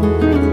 Música